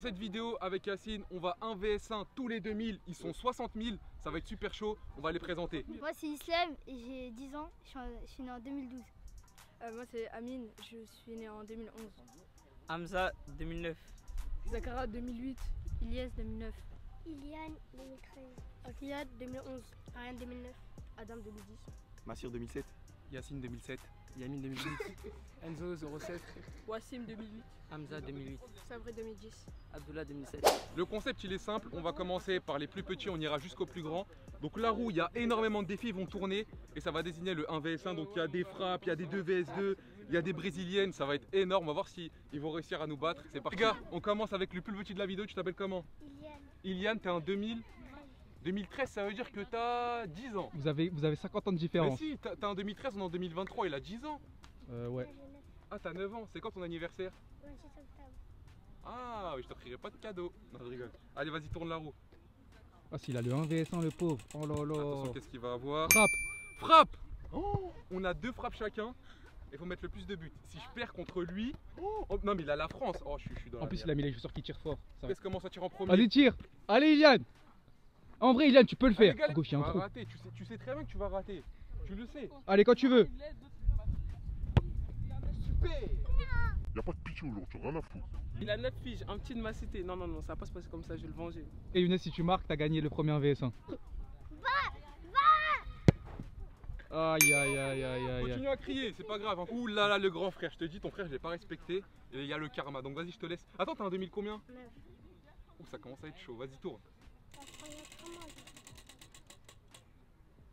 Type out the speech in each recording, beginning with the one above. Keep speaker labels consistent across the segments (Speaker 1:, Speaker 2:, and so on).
Speaker 1: Cette vidéo avec Yacine, on va 1 vs1 tous les 2000, ils sont 60 000, ça va être super chaud, on va les présenter.
Speaker 2: Moi c'est Islam et j'ai 10 ans, je suis, en- je suis né en 2012.
Speaker 3: Euh, moi c'est Amine, je suis né en 2011.
Speaker 4: Hamza 2009.
Speaker 3: Zakara 2008.
Speaker 2: Ilyes 2009.
Speaker 5: Iliane 2013.
Speaker 2: Akliad 2011. Ariane 2009.
Speaker 3: Adam 2010.
Speaker 6: Massir 2007.
Speaker 1: Yacine 2007.
Speaker 4: Yamin 2008.
Speaker 7: Enzo 07.
Speaker 3: Wassim 2008.
Speaker 4: Hamza 2008.
Speaker 3: Sabré 2010.
Speaker 4: Abdullah 2007.
Speaker 1: Le concept il est simple, on va commencer par les plus petits, on ira jusqu'au plus grand. Donc la roue, il y a énormément de défis, ils vont tourner et ça va désigner le 1 vs1. Donc il y a des frappes, il y a des 2 vs2, il y a des brésiliennes, ça va être énorme. On va voir si ils vont réussir à nous battre. C'est parti. Les gars, on commence avec le plus petit de la vidéo, tu t'appelles comment?
Speaker 5: Iliane.
Speaker 1: Iliane, t'es en 2000 2013, ça veut dire que t'as 10 ans.
Speaker 7: Vous avez, vous avez 50 ans de
Speaker 1: Mais
Speaker 7: différence.
Speaker 1: si, t'as en 2013, on est en 2023, il a 10 ans.
Speaker 7: Euh, ouais.
Speaker 1: Ah, t'as 9 ans, c'est quand ton anniversaire?
Speaker 5: 27 octobre.
Speaker 1: Ah, oui, je t'offrirai pas de cadeau. Non, je rigole. Allez, vas-y, tourne la roue.
Speaker 7: Ah, s'il a le 1 vs1, le pauvre. Oh là
Speaker 1: Attention, qu'est-ce qu'il va avoir?
Speaker 7: Frappe.
Speaker 1: Frappe Oh, On a deux frappes chacun. Il faut mettre le plus de buts. Si je perds contre lui. Oh, oh, non, mais il a la France. Oh, je suis, je suis dans
Speaker 7: En
Speaker 1: la
Speaker 7: plus, il a mis les chaussures qui tirent fort. Ça va.
Speaker 1: Laisse comment ça tire en premier?
Speaker 7: Allez, tire. Allez, Iliane. En vrai, Iliane, tu peux le
Speaker 1: Allez,
Speaker 7: faire. À gauche, il y a
Speaker 1: tu
Speaker 7: un
Speaker 1: vas
Speaker 7: trou.
Speaker 1: rater. Tu sais, tu sais très bien que tu vas rater. Tu le sais.
Speaker 7: Allez, quand tu veux.
Speaker 8: Y'a pas de pitié aujourd'hui, rien à foutre.
Speaker 9: Il a 9 piges, un petit de ma cité. Non, non, non, ça va pas se passer comme ça, je vais le venger.
Speaker 7: Et Younes, si tu marques, t'as gagné le premier 1 vs1. Aïe, aïe, aïe, aïe, aïe. aïe.
Speaker 1: Continue à crier, c'est pas grave. hein. Ouh là là, le grand frère. Je te dis, ton frère, je l'ai pas respecté. Et il y a le karma. Donc vas-y, je te laisse. Attends, t'es en 2000 combien?
Speaker 5: 9.
Speaker 1: Ouh, ça commence à être chaud. Vas-y, tourne.
Speaker 5: Ça prend comment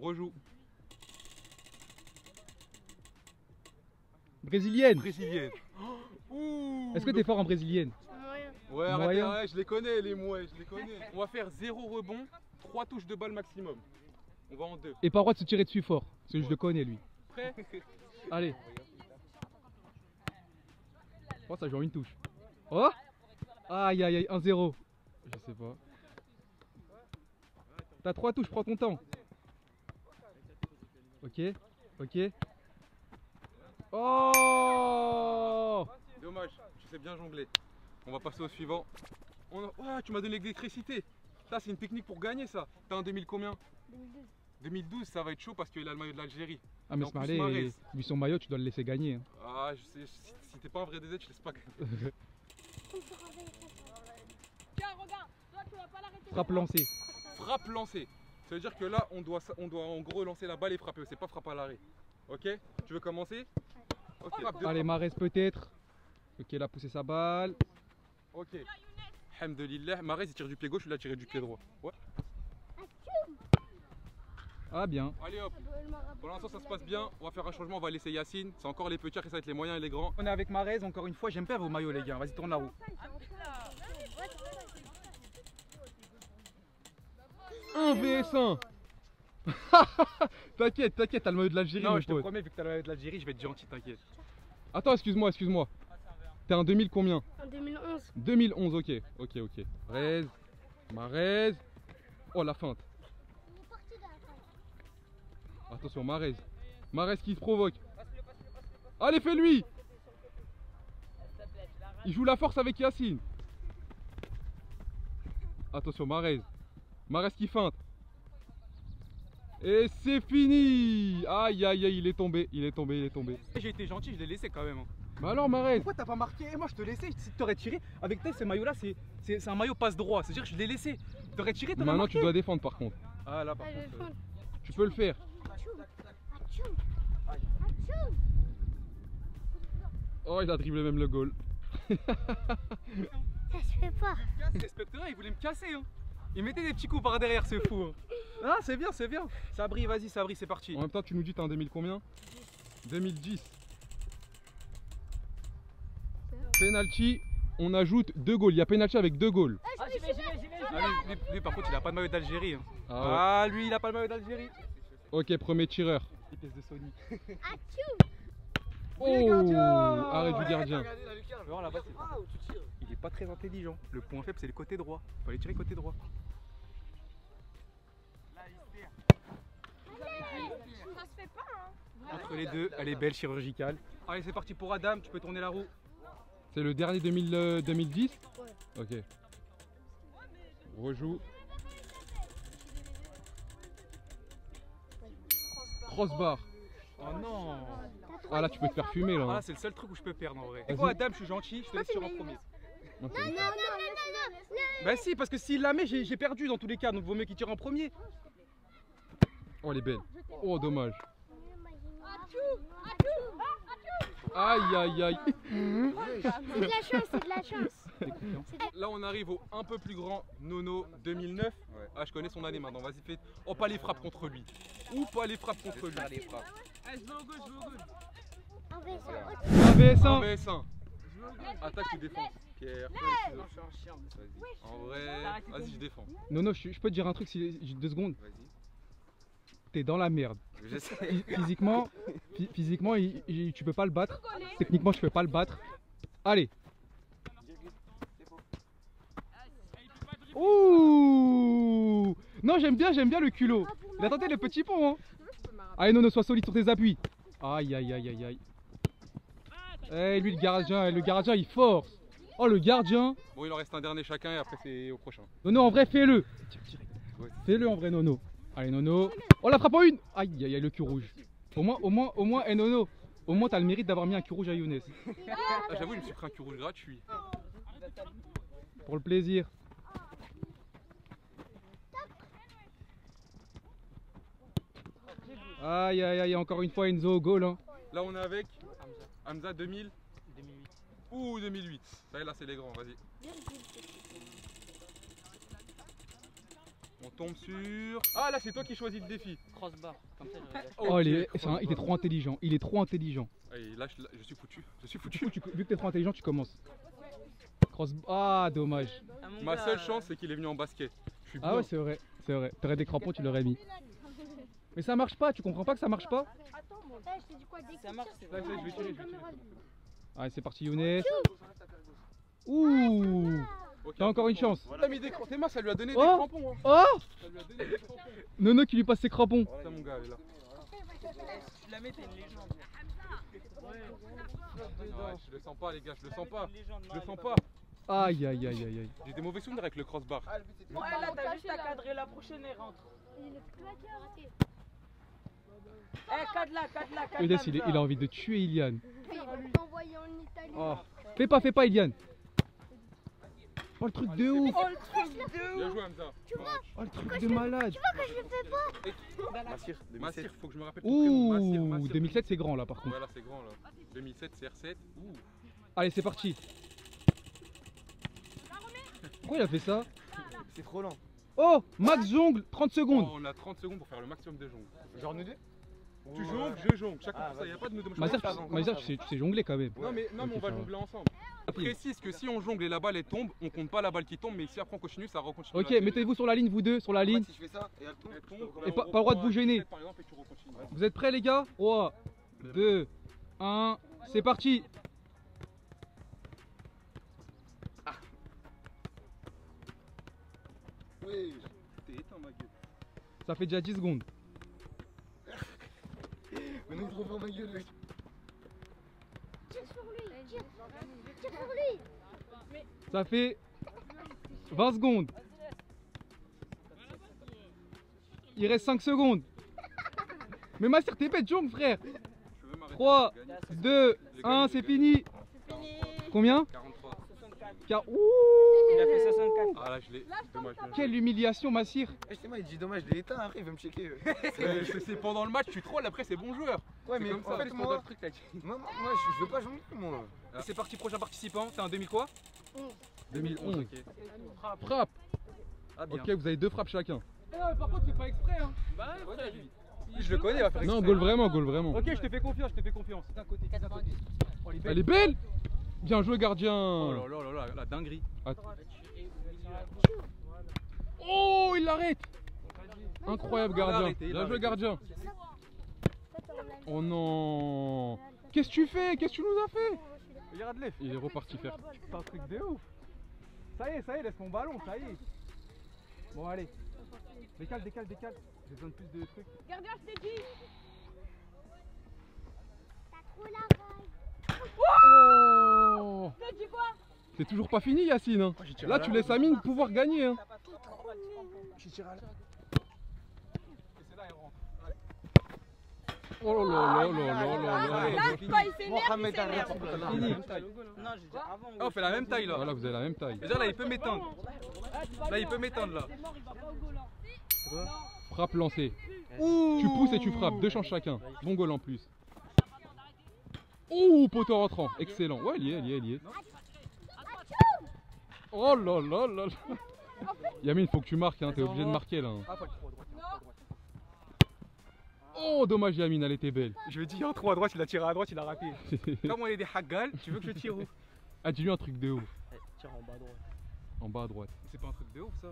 Speaker 1: On rejoue.
Speaker 7: Brésilienne.
Speaker 1: Brésilienne. Ouh
Speaker 7: Est-ce que t'es fort en brésilienne.
Speaker 1: Ouais, arrêtez,
Speaker 7: Moyen.
Speaker 1: je les connais les mouets, je les connais. On va faire zéro rebond, 3 touches de balle maximum. On va en deux.
Speaker 7: Et pas le droit de se tirer dessus fort. Parce que je
Speaker 1: Ouais.
Speaker 7: le connais, lui.
Speaker 1: Prêt
Speaker 7: Allez. Oh, ça joue en une touche. Oh Aïe, aïe, aïe, 1-0. Je sais pas. T'as 3 touches, prends ton temps. Ok, ok. Oh
Speaker 1: Dommage, tu sais bien jongler. On va passer au suivant. On a- Ouais, tu m'as donné l'électricité. Ça, c'est une technique pour gagner ça. T'es en 2000 combien
Speaker 5: 2012.
Speaker 1: 2012, ça va être chaud parce qu'il a le maillot de l'Algérie.
Speaker 7: Ah, mais Smarley, lui son maillot, tu dois le laisser gagner. hein.
Speaker 1: Ah, je sais, si, si t'es pas un vrai DZ, je laisse pas gagner.
Speaker 5: On se renvoie ça.
Speaker 7: Frappe lancée.
Speaker 1: Frappe lancée. Ça veut dire que là, on doit, on doit en gros lancer la balle et frapper. C'est pas frappe à l'arrêt. Ok? Tu veux commencer?
Speaker 7: Allez. Marès peut-être. Ok, il a poussé sa balle.
Speaker 1: Ok. Alhamdulillah. Marez, il tire du pied gauche, il a tiré du pied droit. Ouais.
Speaker 7: Ah, bien.
Speaker 1: Allez hop. Pour l'instant, ça se passe bien. On va faire un changement. On va laisser Yacine. C'est encore les petits, après ça va être les moyens et les grands.
Speaker 7: On est avec Marez, encore une fois. J'aime bien vos maillots, les gars. Vas-y, tourne la roue. 1 vs1 T'inquiète, t'inquiète, t'as le maillot de l'Algérie.
Speaker 1: Non,
Speaker 7: mon
Speaker 1: je te
Speaker 7: pote.
Speaker 1: promets, vu que t'as le maillot de l'Algérie, je vais être gentil, t'inquiète.
Speaker 7: Attends, excuse-moi, excuse-moi. T'es en 2000 combien?
Speaker 2: En 2011.
Speaker 7: 2011, ok, ok, ok. Marez, Marez. Oh, la feinte.
Speaker 5: Il est parti de la fin.
Speaker 7: Attention, Marez. Marez qui se provoque. Allez, fais-lui Il joue la force avec Yacine. Attention, Marez. Marez qui feinte. Et c'est fini Aïe, aïe, aïe, il est tombé, il est tombé, il est tombé.
Speaker 9: J'ai été gentil, je l'ai laissé quand même.
Speaker 7: Mais alors, Marez
Speaker 9: Pourquoi t'as pas marqué Moi je te laissais, si t'aurais tiré, avec tes, ce maillot là, c'est c'est- c'est un maillot passe droit. C'est-à-dire que je l'ai laissé. T'aurais tiré, t'aurais
Speaker 7: Maintenant,
Speaker 9: marqué.
Speaker 7: tu dois défendre par contre.
Speaker 9: Ah là, par
Speaker 2: Allez,
Speaker 9: contre. euh.
Speaker 7: Tu peux le faire. Oh, il a dribblé même le goal.
Speaker 5: Ça se fait pas.
Speaker 9: Il respecte rien, il voulait me casser. Hein. Il mettait des petits coups par derrière, ce fou. hein. Ah, c'est bien, c'est bien. Sabri, vas-y, Sabri, c'est parti.
Speaker 7: En même temps, tu nous dis t'es en 2000 combien? 2010. Penalty, on ajoute deux goals. Il y a penalty avec deux goals.
Speaker 9: Ah, lui, lui- lui, par contre, il a pas de maillot d'Algérie. hein.
Speaker 7: Ah
Speaker 9: Ah, lui, il a pas le maillot d'Algérie.
Speaker 7: Ok, premier tireur.
Speaker 9: Vitesse de Sony.
Speaker 7: Oh Arrêt du gardien.
Speaker 9: Alors là-bas, c'est- Il est pas très intelligent. Le point faible, c'est le côté droit. Faut aller tirer côté droit. Entre les deux, elle est belle chirurgicale. Allez, c'est parti pour Adam, tu peux tourner la roue.
Speaker 7: C'est le dernier 2000, euh, 2010
Speaker 3: Ouais.
Speaker 7: Ok. Rejoue. Crossbar.
Speaker 9: Oh non
Speaker 7: Ah là, tu peux te faire fumer
Speaker 9: Ah
Speaker 7: là.
Speaker 9: là, c'est le seul truc où je peux perdre en vrai. Et quoi, Adam, je suis gentil, je te laisse tirer en premier.
Speaker 7: Ok.
Speaker 9: Bah si, parce que s'il la met, j'ai j'ai perdu dans tous les cas, donc vaut mieux qu'il tire en premier.
Speaker 7: Oh, elle est belle. Oh, dommage. Aïe, aïe, aïe.
Speaker 2: C'est de la chance, c'est de la chance.
Speaker 1: Là, on arrive au un peu plus grand Nono 2009. Ah, je connais son année maintenant. Vas-y, fais. Oh, pas les frappes contre lui. Ou pas les frappes contre lui.
Speaker 5: Un vaisseau.
Speaker 7: Un VS1.
Speaker 1: Un VS1. Attaque ou défense Pierre. En vrai, vas-y, je défends.
Speaker 7: Non, non, je, je peux te dire un truc si j'ai deux secondes.
Speaker 1: Vas-y.
Speaker 7: T'es dans la merde. Physiquement, phy- physiquement il- il- tu peux pas le battre. Techniquement, je peux pas le battre. Allez. Ouh Non, j'aime bien, j'aime bien le culot. Il a tenté le petit pont. Hein. Allez, non, non, sois solide sur tes appuis. Aïe, aïe, aïe, aïe, aïe. Eh, lui, le gardien, le gardien, il force. Oh, le gardien.
Speaker 1: Bon, il en reste un dernier chacun et après, c'est au prochain.
Speaker 7: Nono, en vrai, fais-le. Fais-le en vrai, Nono. Allez, Nono. Oh, la frappe en une. Aïe, aïe, aïe, le cul rouge. Au moins, au moins, au moins, eh, Nono. Au moins, t'as le mérite d'avoir mis un cul rouge à Younes.
Speaker 1: Ah, j'avoue, je me suis pris un cul rouge gratuit.
Speaker 7: Pour le plaisir. Aïe, aïe, aïe, encore une fois, Enzo, goal. Hein.
Speaker 1: Là, on est avec Hamza 2000
Speaker 4: 2008.
Speaker 1: ou 2008. Ça y est, là, c'est les grands, vas-y. On tombe sur. Ah, là, c'est toi qui choisis le défi.
Speaker 4: Crossbar. Comme ça, je
Speaker 7: Oh, il, est,
Speaker 1: Ok,
Speaker 7: c'est un- il est trop intelligent. Il est trop intelligent.
Speaker 1: Allez, là, je, je suis foutu. Je suis foutu.
Speaker 7: coup, tu- vu que t'es trop intelligent, tu commences. Cross. Ah, dommage.
Speaker 1: Ma seule chance, c'est qu'il est venu en basket. Je suis
Speaker 7: Ah ouais, c'est vrai. C'est vrai. T'aurais des crampons, tu l'aurais mis. Mais ça marche pas. Tu comprends pas que ça marche pas?
Speaker 2: Je t'ai dit quoi dès
Speaker 4: Ça marche,
Speaker 2: tires,
Speaker 4: c'est
Speaker 1: Là,
Speaker 4: vrai.
Speaker 1: je vais tirer, je vais tirer.
Speaker 7: Allez, c'est parti, Younes. Ouh. T'as encore une chance.
Speaker 1: T'as mis des crampons. Tes mains, ça lui a donné
Speaker 7: Oh.
Speaker 1: des crampons. hein.
Speaker 7: Oh
Speaker 1: Ça lui a donné des crampons.
Speaker 7: Nono qui lui passe ses crampons.
Speaker 1: Putain, mon gars, elle est là.
Speaker 4: Tu la mets, t'es une légende.
Speaker 1: Ouais, je le sens pas, les gars, je le sens pas. Je le sens pas.
Speaker 7: Aïe, aïe, aïe, aïe, aïe.
Speaker 1: J'ai des mauvais souvenirs avec le crossbar.
Speaker 4: est pas- Ouais, là, t'as juste à cadrer la prochaine et rentre. Eh, cadre-la, cadre-la, cadre-la.
Speaker 7: Il, est- il a envie de tuer Iliane.
Speaker 2: Il t'envoyer en Italie.
Speaker 7: Oh. Fais pas, fais pas, Iliane. Oh, le truc de ouf.
Speaker 4: Oh, le truc de
Speaker 1: Bien
Speaker 4: ouf.
Speaker 1: joué, Hamza.
Speaker 7: Oh, le truc de malade.
Speaker 1: Massir, Massir, faut que je me rappelle
Speaker 7: Ouh,
Speaker 1: Massir.
Speaker 7: 2007, c'est grand là par contre.
Speaker 1: Ouais, là, c'est grand, là. 2007, CR7. Ouh.
Speaker 7: Allez, c'est parti. Pourquoi il a fait ça
Speaker 9: C'est trop lent.
Speaker 7: Oh, Max jongle, 30 secondes.
Speaker 1: Oh, on a 30 secondes pour faire le maximum de jongles.
Speaker 9: Genre nous deux
Speaker 1: Tu jongles, je jongle. Chacun
Speaker 9: Ah,
Speaker 1: pour ça, y a pas de nous de
Speaker 7: Mazar, tu, tu sais, tu sais jongler quand même.
Speaker 1: Non, mais, non, mais on va jongler ensemble. On précise que si on jongle et la balle elle tombe, on compte pas la balle qui tombe, mais si après on continue, ça recontinue.
Speaker 7: Ok, mettez-vous sur la ligne, vous deux, sur la ligne.
Speaker 9: Si je fais ça et elle tombe,
Speaker 1: Elle tombe,
Speaker 7: Et pas- pas le droit de vous gêner.
Speaker 1: 17, Par exemple, et tu recontinues.
Speaker 7: Vous êtes prêts les gars? 3, 2, 1, c'est parti.
Speaker 9: Oui.
Speaker 1: T'es éteint, ma gueule.
Speaker 7: Ça fait déjà 10 secondes.
Speaker 9: Mais non, trop fort ma gueule. mec.
Speaker 5: Tire sur lui. Tire. Tire sur lui.
Speaker 7: Ça fait 20 secondes. Il reste 5 secondes. Mais Master, t'es bête, jongle frère.
Speaker 1: Je veux m'arrêter.
Speaker 7: 3,
Speaker 1: J'ai gagné.
Speaker 7: 2,
Speaker 1: J'ai
Speaker 7: 1,
Speaker 1: gagné,
Speaker 7: c'est fini. Combien?
Speaker 1: 43.
Speaker 4: 64.
Speaker 7: Car... Ouh
Speaker 4: Il a fait 64.
Speaker 1: Ah là, je l'ai. Dommage. bien.
Speaker 7: Quelle humiliation, Massir.
Speaker 9: Eh, Justement, il dit dommage, je l'ai éteint après, il va me checker.
Speaker 1: Sais, pendant le match, tu trolls, après c'est bon joueur.
Speaker 9: Ouais,
Speaker 1: C'est
Speaker 9: mais
Speaker 1: comme ça,
Speaker 9: en fait,
Speaker 1: laisse-moi
Speaker 9: moi,
Speaker 1: le truc là.
Speaker 9: moi, moi, moi, je, je veux pas jongler, moi.
Speaker 1: Ah.
Speaker 9: C'est parti, prochain participant. T'es un demi quoi?
Speaker 7: 2011.
Speaker 1: Ok.
Speaker 7: Frappe.
Speaker 9: Ah,
Speaker 7: Ok, vous avez deux frappes chacun.
Speaker 9: par contre, c'est pas exprès, hein.
Speaker 4: Bah, ouais, frère, lui.
Speaker 9: Je le connais, il va faire
Speaker 7: Non,
Speaker 9: exprès.
Speaker 7: goal vraiment, goal vraiment.
Speaker 9: Ok, je te fais confiance, je te fais confiance. D'un côté, d'un côté. Oh, les belles.
Speaker 7: Elle est belle Bien joué, gardien
Speaker 9: Oh là là là là, la dinguerie.
Speaker 7: Oh, il l'arrête Incroyable, gardien. Bien joué, gardien. Oh non Qu'est-ce que tu fais? Qu'est-ce que tu nous as fait?
Speaker 9: Regarde-les.
Speaker 7: Il est reparti faire.
Speaker 9: C'est un truc de ouf. Ça y est, ça y est, laisse mon ballon, ça y est. Bon, allez. Décale, décale, décale. J'ai besoin de plus de trucs.
Speaker 3: Gardien, je t'ai dit
Speaker 7: C'est toujours pas fini Yacine. hein. Là tu laisses Amine pouvoir gagner. hein. Oh là là là là là là là.
Speaker 3: Là, quand il s'énerve, il s'énerve.
Speaker 4: J'ai.
Speaker 1: Ah, on fait la même taille là.
Speaker 7: Voilà, vous avez la même taille.
Speaker 1: Déjà là, il peut m'éteindre. Là, il peut m'éteindre là.
Speaker 7: Frappe lancée. Tu pousses et tu frappes, deux chances chacun. Bon goal en plus. Ouh, poteau rentrant, excellent. Ouais, il y est, il y est, il y est. Oh là là là là. Yamine, faut que tu marques, hein, t'es obligé de marquer là. hein. Oh, dommage Yamine, elle était belle.
Speaker 9: Je lui ai dit, il y a un trou à droite, il a tiré à droite, il a raté. Comme on est des haggal, tu veux que je tire où?
Speaker 7: Ah, dis-lui un truc de ouf,
Speaker 4: Tire en bas à droite.
Speaker 7: en bas à droite.
Speaker 9: C'est pas un truc de ouf ça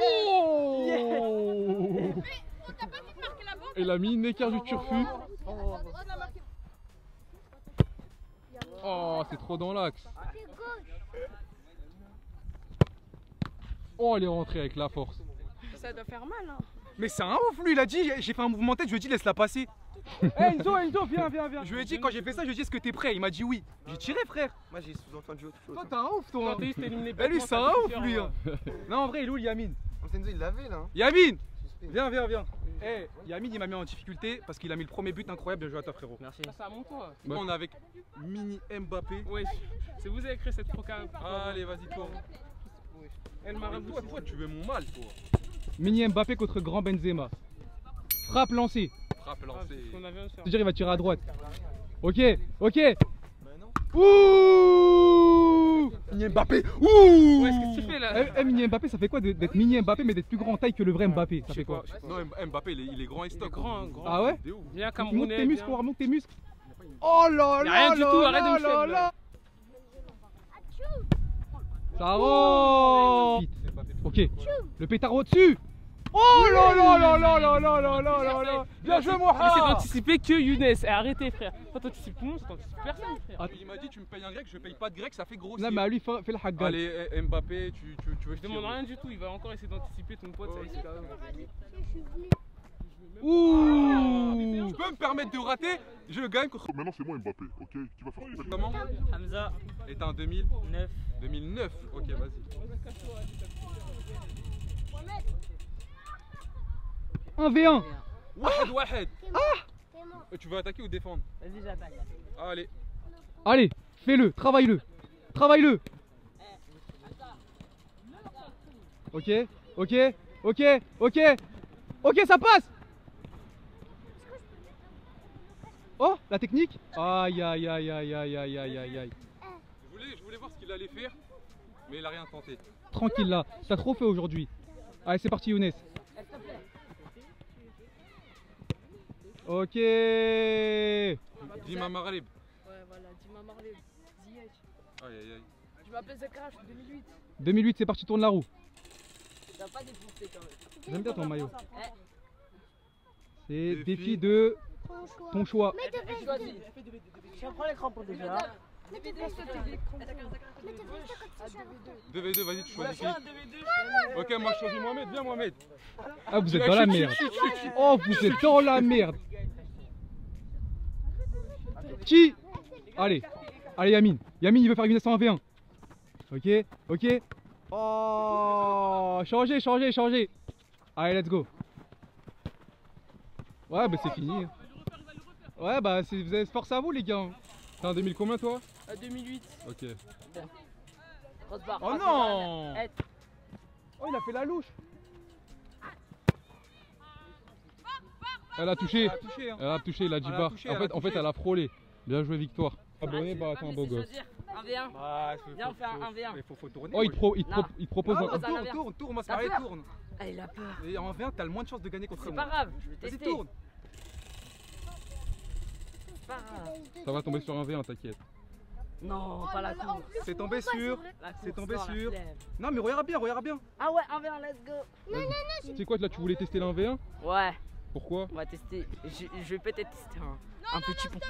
Speaker 7: Oh Et la mis une écart du turfu. Oh, c'est trop dans l'axe.
Speaker 5: Gauche.
Speaker 7: Oh, elle est rentrée avec la force.
Speaker 3: Ça doit faire mal, hein.
Speaker 9: Mais c'est un ouf lui, il a dit, j'ai- fait un mouvement de tête, je lui ai dit, laisse-la passer. Eh Enzo, Enzo, viens, viens, viens. Je lui ai dit, quand j'ai fait ça, je lui ai dit, est-ce que t'es prêt? Il m'a dit oui. J'ai tiré, frère.
Speaker 4: Moi, j'ai sous-entendu autre chose.
Speaker 9: Toi, t'es un ouf, toi.
Speaker 3: Quand t'es éliminé
Speaker 9: Eh, lui, c'est un ouf, lui.
Speaker 3: hein.
Speaker 9: hein. Non, en vrai, il est où, le Yamine
Speaker 4: Enzo, il l'avait là. hein.
Speaker 9: Yamine. Viens, viens, viens. Eh, Yamine, il m'a mis en difficulté parce qu'il a mis le premier but incroyable. Bien joué à toi, frérot.
Speaker 4: Merci.
Speaker 3: Ça, c'est à mon tour.
Speaker 7: Ouais.
Speaker 1: On est avec Mini Mbappé.
Speaker 3: Ouais, c'est vous avez créé cette proca.
Speaker 1: Allez, vas-y, toi.
Speaker 3: Elle m'a
Speaker 1: Toi,
Speaker 3: rabouté.
Speaker 1: toi, tu veux mon mal, toi.
Speaker 7: Mini Mbappé contre grand Benzema. Frappe lancée.
Speaker 1: Frappe
Speaker 3: Ah,
Speaker 1: lancée.
Speaker 7: C'est-à-dire, il va tirer à droite. Ok, ok.
Speaker 4: Non.
Speaker 7: Ouh
Speaker 1: Mini Mbappé.
Speaker 3: Ouais, qu'est-ce que tu fais là
Speaker 7: Eh, eh, Mini Mbappé, ça fait quoi d'être mini Mbappé mais d'être plus grand en taille que le vrai Mbappé? Ça fait quoi?
Speaker 1: Non, M- Mbappé, il est, il est grand et stock.
Speaker 3: grand, grand.
Speaker 7: Ah ouais?
Speaker 1: De ouf.
Speaker 3: Viens,
Speaker 7: Monte
Speaker 3: Camerounais.
Speaker 7: tes muscles,
Speaker 3: viens.
Speaker 7: voir, monte tes muscles. Oh là
Speaker 3: Y a
Speaker 7: là
Speaker 3: rien du
Speaker 7: là
Speaker 3: tout, arrête de me
Speaker 7: là
Speaker 3: shake,
Speaker 7: là. Ça rentre Ok, le pétard au-dessus Oh là là là là là là là là là là Bien joué
Speaker 3: Mais c'est d'anticiper que Younes. Eh, arrêtez, frère. Toi, t'anticipes tout le monde, t'anticipes personne, frère.
Speaker 1: Ah, Il m'a dit, tu me payes un grec, je paye pas de grec, ça fait gros.
Speaker 7: Non mais à lui, fais le hack
Speaker 1: Allez, eh, Mbappé, tu, tu, tu veux
Speaker 3: Je demande rien du tout, il va encore essayer d'anticiper ton pote. ça.
Speaker 7: Ouh
Speaker 1: Tu peux me permettre de rater Je gagne contre.
Speaker 8: Maintenant, c'est moi Mbappé, ok? Qui va faire
Speaker 1: Comment?
Speaker 4: Hamza,
Speaker 1: Et t'es en 2000
Speaker 4: 9.
Speaker 1: 2009 Ok, vas-y.
Speaker 7: Un V1
Speaker 1: Wahed, Wahed
Speaker 5: C'est mort.
Speaker 1: Euh, Tu veux attaquer ou défendre
Speaker 4: Vas-y, j'attaque.
Speaker 1: Allez.
Speaker 7: Allez, fais-le, travaille-le Travaille-le Ok, ok, ok, ok Ok, ça passe Oh, la technique Aïe aïe aïe aïe aïe aïe aïe aïe aïe
Speaker 1: Je voulais, je voulais voir ce qu'il allait faire, mais il a rien tenté.
Speaker 7: Tranquille là, t'as trop fait aujourd'hui. Allez, c'est parti Younes. Ok
Speaker 1: Dima.
Speaker 3: Ouais, voilà, Dima Marley, Ziyech.
Speaker 1: Aïe aïe aïe.
Speaker 3: Je m'appelle Zakara, je suis 2008.
Speaker 7: 2008, c'est parti, tourne la roue.
Speaker 4: T'as pas défoncé quand même.
Speaker 7: J'aime bien ton maillot.
Speaker 4: Eh,
Speaker 7: C'est
Speaker 1: Défi.
Speaker 7: de
Speaker 5: Ton choix.
Speaker 4: Je prends les crampons déjà.
Speaker 5: Mets tes vestes. Mets tes vestes quand tu sors.
Speaker 1: 2v2, vas-y, tu choisis qui
Speaker 4: un 2v2.
Speaker 1: Ok, moi je choisis Mohamed, viens Mohamed.
Speaker 7: Ah, vous êtes dans la merde. Oh, vous êtes dans la merde. Qui Allez, allez Yamine. Yamine, il veut faire une 101v1. Ok, ok. Oh, changez, changez, changez. Allez, let's go. Ouais, bah c'est fini. Ouais, bah c'est- vous avez force à vous, les gars. T'es en 2000 combien, toi?
Speaker 3: À 2008.
Speaker 7: Ok.
Speaker 4: Grosse barre.
Speaker 7: Oh non
Speaker 4: Eh,
Speaker 7: Oh, il a fait la louche. Elle a touché.
Speaker 9: Elle a touché, hein.
Speaker 7: Elle a touché, il a dit barre. En fait, en fait, elle a frôlé. Bien joué, Victoire. Abonné, bah attends, beau
Speaker 4: c'est
Speaker 7: gosse.
Speaker 4: choisir. Un V1.
Speaker 9: Ah, faut-
Speaker 4: Viens,
Speaker 9: faut-
Speaker 4: on fait un
Speaker 9: faut-
Speaker 4: 1v1.
Speaker 9: mais faut, faut tourner.
Speaker 7: Oh, il pro- il pro- il te propose
Speaker 4: Non,
Speaker 7: un.
Speaker 4: on va
Speaker 9: Tourne, tourne, tourne, moi ça
Speaker 4: T'as
Speaker 9: m'arrête,
Speaker 4: peur
Speaker 9: tourne.
Speaker 4: Ah, il a peur.
Speaker 9: Et en 20, t'as le moins de chances de gagner contre
Speaker 4: C'est
Speaker 9: moi.
Speaker 4: pas grave, je vais
Speaker 9: Vas-y,
Speaker 4: tester.
Speaker 9: tourne.
Speaker 4: C'est pas grave.
Speaker 7: Ça va tomber sur un V1, t'inquiète.
Speaker 4: Non, pas la cour.
Speaker 9: C'est tombé sur. C'est tombé
Speaker 4: non,
Speaker 9: sur-. Non, mais regarde bien, regarde bien.
Speaker 4: Ah ouais, 1v1, let's go.
Speaker 7: Tu sais quoi, là, tu voulais tester l'un V1
Speaker 4: Ouais,
Speaker 7: Pourquoi
Speaker 4: on va tester. Je, je vais peut-être tester un, un petit pont.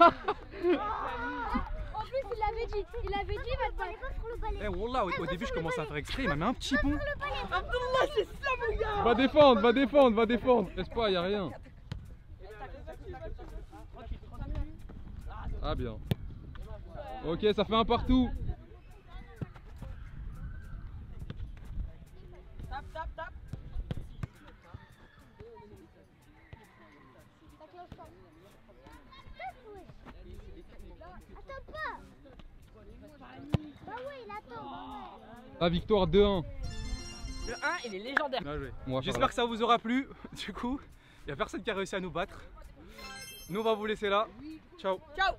Speaker 5: En plus, il avait dit, il avait dit, il va te.
Speaker 9: Eh, Wallah, au, au début, je commençais à faire exprès, il m'a mis un petit pont.
Speaker 4: Abdullah, c'est ça mon
Speaker 1: Va défendre, va défendre, va défendre. Laisse pas, y a rien. Ah bien. Ok, ça fait un partout.
Speaker 5: Ça cloche pas. Attends pas. Bah oui, il attend. ouais.
Speaker 1: La victoire 2-1.
Speaker 4: Le 1, il est légendaire.
Speaker 1: Faire
Speaker 7: J'espère que ça vous aura plu. Du coup, il n'y a personne qui a réussi à nous battre. Nous, on va vous laisser là. Ciao.
Speaker 4: Ciao